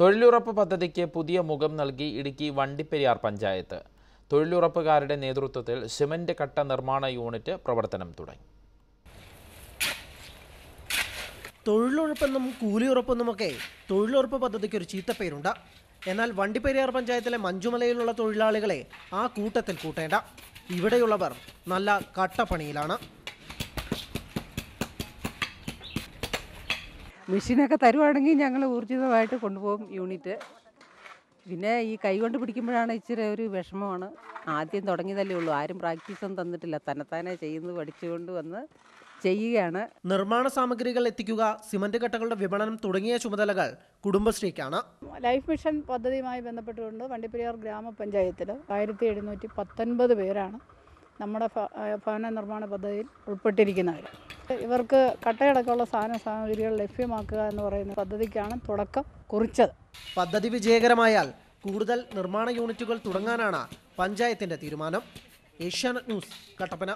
തൊഴിലുറപ്പ് പദ്ധതിക്ക് പുതിയ മുഖം നൽകി ഇടുക്കി വണ്ടിപ്പെരിയാർ പഞ്ചായത്ത്. തൊഴിലുറപ്പുകാരുടെ നേതൃത്വത്തിൽ സിമന്റ് കട്ട നിർമ്മാണ യൂണിറ്റ് പ്രവർത്തനം തുടങ്ങി. തൊഴിലുറപ്പെന്നും കൂലിയുറപ്പെന്നുമൊക്കെ തൊഴിലുറപ്പ് പദ്ധതിക്ക് ഒരു ചീത്തപ്പേരുണ്ട് എന്നാൽ വണ്ടിപ്പെരിയാർ പഞ്ചായത്തിലെ മഞ്ചുമലയിലുള്ള തൊഴിലാളികളെ ആ കൂട്ടത്തിൽ കൂട്ടേണ്ട. ഇവിടെയുള്ളവർ നല്ല കട്ടപ്പണിയിലാണ്. മെഷീനൊക്കെ തരുവാണെങ്കിൽ ഞങ്ങൾ ഊർജിതമായിട്ട് കൊണ്ടുപോകും യൂണിറ്റ്. പിന്നെ ഈ കൈ കൊണ്ട് പിടിക്കുമ്പോഴാണ് ഇച്ചിരി ഒരു വിഷമമാണ്. ആദ്യം തുടങ്ങിയതല്ലേ ഉള്ളൂ. ആരും പ്രാക്ടീസൊന്നും തന്നിട്ടില്ല. തന്നെത്താനെ ചെയ്യുന്നത് പഠിച്ചുകൊണ്ട് വന്ന് ചെയ്യുകയാണ്. നിർമ്മാണ സാമഗ്രികൾ എത്തിക്കുക സിമന്റ് കട്ടകളുടെ വിപണനം തുടങ്ങിയ ചുമതലകൾ കുടുംബശ്രീക്കാണ്. ലൈഫ് മിഷൻ പദ്ധതിയുമായി ബന്ധപ്പെട്ടുകൊണ്ട് വണ്ടിപ്പെരിയാർ ഗ്രാമപഞ്ചായത്തിൽ ആയിരത്തി എഴുന്നൂറ്റി പത്തൊൻപത് പേരാണ് നമ്മുടെ ഭവന നിർമ്മാണ പദ്ധതിയിൽ ഉൾപ്പെട്ടിരിക്കുന്നവർ. ഇവർക്ക് കട്ടയടക്കമുള്ള സാധന സാമഗ്രികൾ ലഭ്യമാക്കുക എന്ന് പറയുന്ന പദ്ധതിക്കാണ് തുടക്കം കുറിച്ചത്. പദ്ധതി വിജയകരമായാൽ കൂടുതൽ നിർമ്മാണ യൂണിറ്റുകൾ തുടങ്ങാനാണ് പഞ്ചായത്തിന്റെ തീരുമാനം. ഏഷ്യാനെറ്റ് ന്യൂസ് കട്ടപ്പന.